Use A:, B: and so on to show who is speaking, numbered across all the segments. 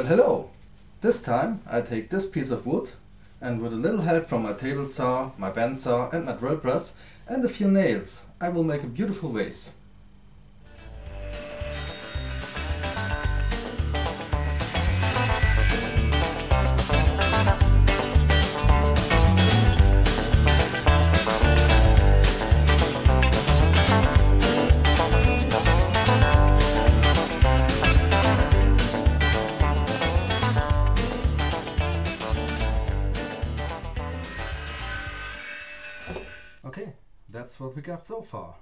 A: Well hello! This time I take this piece of wood and with a little help from my table saw, my bandsaw and my drill press and a few nails I will make a beautiful vase. Okay, that's what we got so far.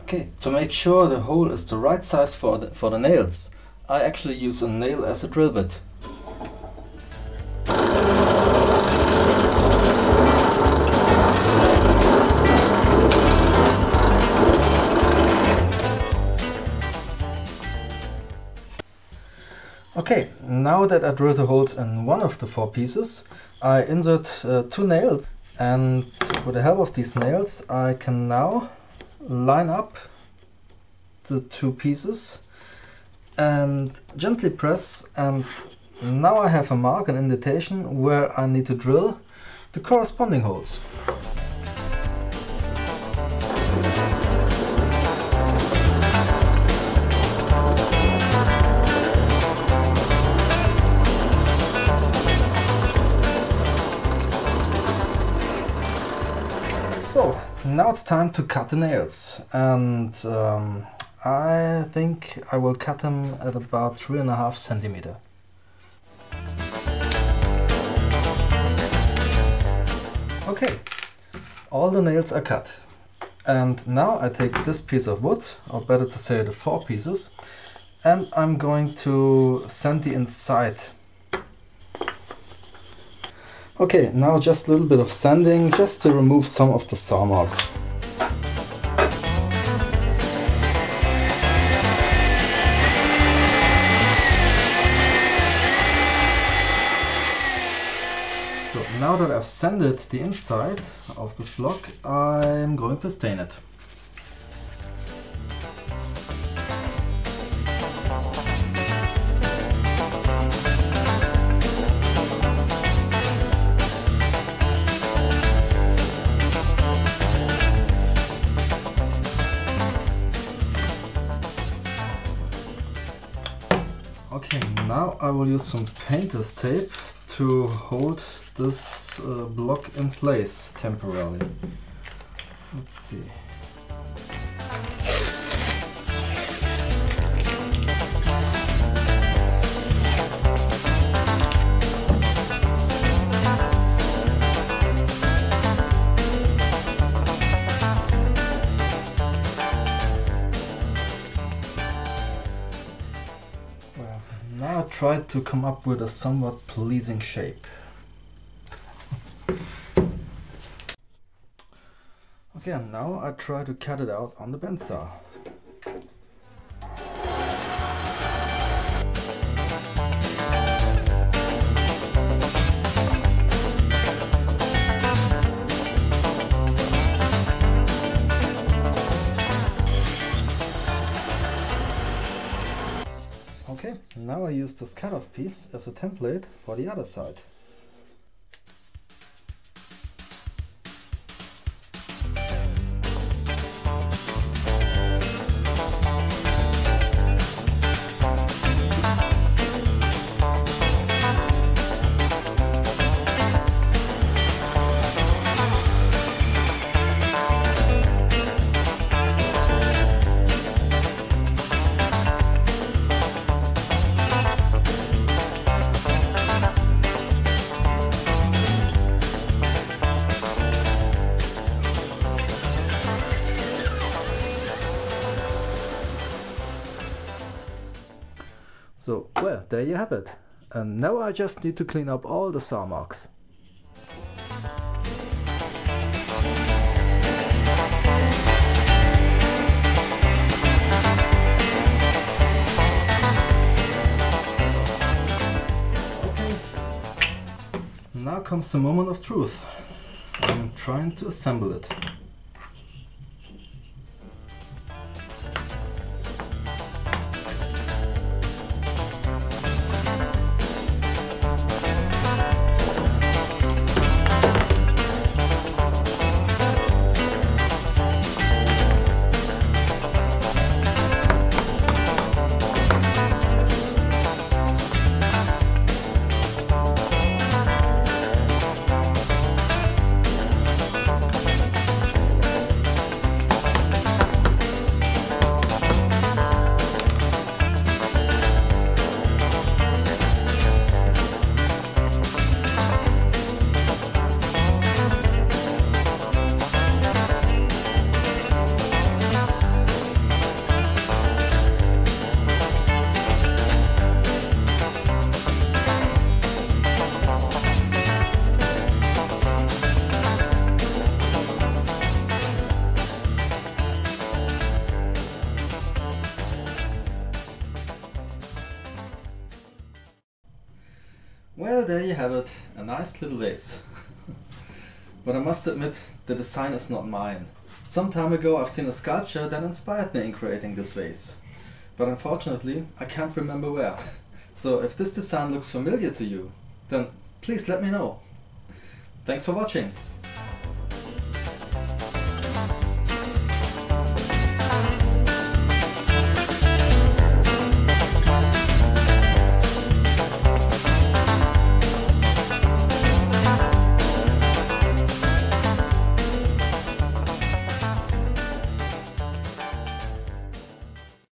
A: Okay, to make sure the hole is the right size for the, for the nails, I actually use a nail as a drill bit. Now that I drilled the holes in one of the four pieces, I insert uh, two nails and with the help of these nails I can now line up the two pieces and gently press and now I have a mark, an indentation where I need to drill the corresponding holes. So now it's time to cut the nails and um, I think I will cut them at about three and a half centimeter. Okay, all the nails are cut and now I take this piece of wood or better to say the four pieces and I'm going to sand the inside Okay, now just a little bit of sanding just to remove some of the saw marks. So now that I've sanded the inside of this block, I'm going to stain it. Okay, now I will use some painter's tape to hold this uh, block in place temporarily. Let's see. Tried to come up with a somewhat pleasing shape. Okay, and now I try to cut it out on the bandsaw. This cut-off piece as a template for the other side. So, well, there you have it. And now I just need to clean up all the saw marks. Now comes the moment of truth. I'm trying to assemble it. Well, there you have it, a nice little vase. but I must admit, the design is not mine. Some time ago I've seen a sculpture that inspired me in creating this vase. But unfortunately, I can't remember where. So if this design looks familiar to you, then please let me know. Thanks for watching.